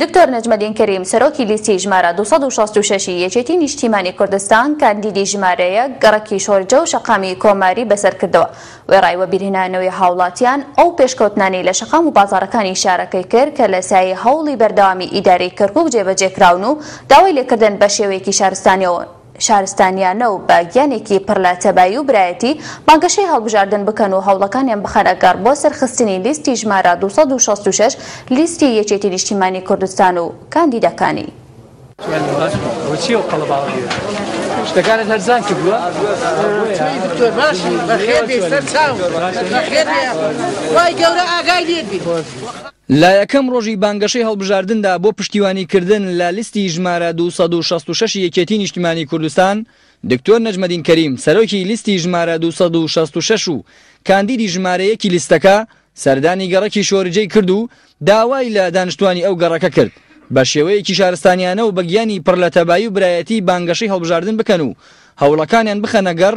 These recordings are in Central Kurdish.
دکتۆر نەجمەدین کەریم، سەرۆکی لیستی ژمارە دوو سەد و شەست و شەش ی یەکێتی نیشتیمانی کوردستان، کاندیدی ژمارە یەک، گەڕەکی شۆرجە و شەقامی کۆماری بەسەر کردەوە. وێڕای وەبیرهێنانەوەی هاوڵاتیان، ئەو پێشکەوتنانەی لە شەقام و بازاڕەکانی شارەکەی کرد کە لە سایەی هەوڵی بەردەوامی ئیدارەی کەرکووک جێبەجێ کراون و داوای لێکردن بە شێوەیەکی شارستانییەوە شارستانیانە و بە گیانێکی پڕ لە تەبایی و برایەتی بانگەشەی هەڵبژاردن بکەن و هەوڵەکانیان بخەنە گەڕ بۆ سەرخستنی لیستی ژمارە دوو سەد و شەست و شەش لیستی یەکێتی نیشتیمانی کوردستان و کاندیدەکانی. لە یەکەم ڕۆژی بانگەشەی هەڵبژاردندا بۆ پشتیوانیکردن لە لیستی ژمارە دوو سەد و شەست و شەش ی یەکێتی نیشتیمانی کوردستان، دکتۆر نەجمەدین کەریم، سەرۆکی لیستی ژمارە دوو سەد و شەست و شەش و کاندیدی ژمارە یەک ی لیستەکە، سەردانی گەڕەکی شۆرجەی کرد و داوای لە دانیشتوانی ئەو گەڕەکە کرد بە شێوەیەکی شارستانیانە و بە گیانی پڕ لە تەبایی و برایەتی بانگەشەی هەڵبژاردن بکەن و هەوڵەکانیان بخەنە گەڕ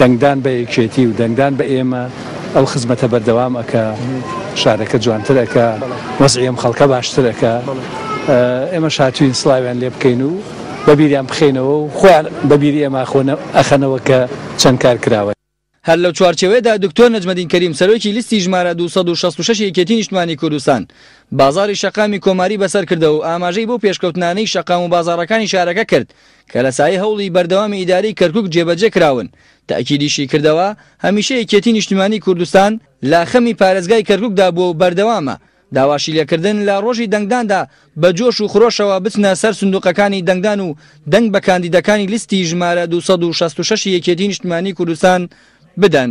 دەنگدان بە یەکێتی و دەنگدان بە ئێمە ئەو خزمەتە بەردەوام ئەکا شارەکە جوانتر ئەکا وەزعی ئەم خەڵکە باشتر ئەکا ئێمەش هاتووین سڵاویان لێ بکەین و بەبیریان بخەینەوە و خۆیان بەبیری ئێمە ئەخەنەوە کە چەند کار کراوە. هەر لەو چوارچێوەیەدا دکتۆر نەجمەدین کەریم سەرۆکی لیستی ژمارە دوو سەد و شەست و شەش یەکێتی نیشتمانی کوردستان بازاڕی شەقامی کۆماری بەسەر کردەوە و ئاماژەی بەو پێشکەوتنانەی شەقام و بازاڕەکانی شارەکە کرد کە لە سایەی هەوڵی بەردەوامی ئیدارەی کەرکووک جێبەجێ کراون، تەئکیدیشی کردەوە، هەمیشە یەکێتی نیشتیمانی کوردستان لە خەمی پارێزگای کەرکووکدا بووە و بەردەوامە، داواشی لێ کردن لە ڕۆژی دەنگداندا بە جۆش و خرۆشەوە بچنە سەر سندووقەکانی دەنگدان و دەنگ بە کاندیدەکانی لیستی ژمارە دوو سەد و شەست و شەش ی یەکێتی نیشتیمانی کوردستان بدەن.